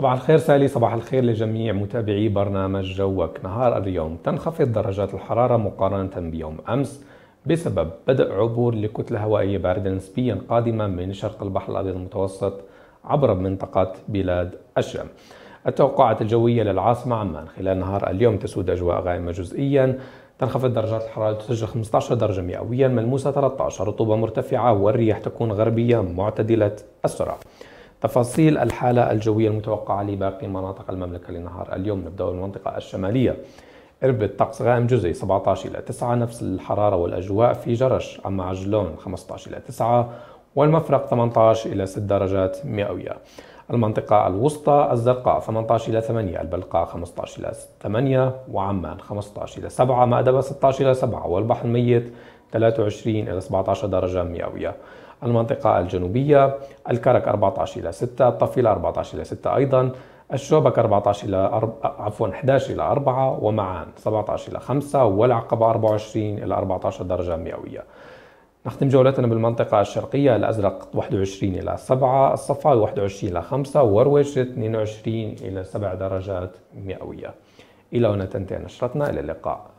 صباح الخير سالي صباح الخير لجميع متابعي برنامج جوك. نهار اليوم تنخفض درجات الحرارة مقارنة بيوم أمس بسبب بدء عبور لكتلة هوائية باردة نسبيا قادمة من شرق البحر الأبيض المتوسط عبر منطقة بلاد الشام التوقعات الجوية للعاصمة عمان. خلال نهار اليوم تسود أجواء غائمة جزئيا. تنخفض درجات الحرارة تسجل 15 درجة مئويا ملموسة 13 رطوبة مرتفعة والرياح تكون غربية معتدلة السرعة. تفاصيل الحالة الجوية المتوقعة لباقي مناطق المملكة لنهار اليوم. نبدأ بالمنطقة الشمالية. إربد طقس غائم جزئي 17 إلى 9 نفس الحرارة والأجواء في جرش. أما عجلون 15 إلى 9 والمفرق 18 إلى 6 درجات مئوية. المنطقة الوسطى الزرقاء 18 إلى 8 البلقاء 15 إلى 8 وعمان 15 إلى 7 مأدبة 16 إلى 7 والبحر الميت 23 إلى 17 درجة مئوية. المنطقة الجنوبية الكرك 14 إلى 6 الطفيلة 14 إلى 6 أيضا الشوبك 14 إلى أرب... عفوا 11 إلى 4 ومعان 17 إلى 5 والعقبة 24 إلى 14 درجة مئوية. نختم جولتنا بالمنطقة الشرقية الأزرق 21 إلى 7 الصفاوي 21 إلى 5 ورويش 22 إلى 7 درجات مئوية. إلى هنا تنتهي نشرتنا إلى اللقاء.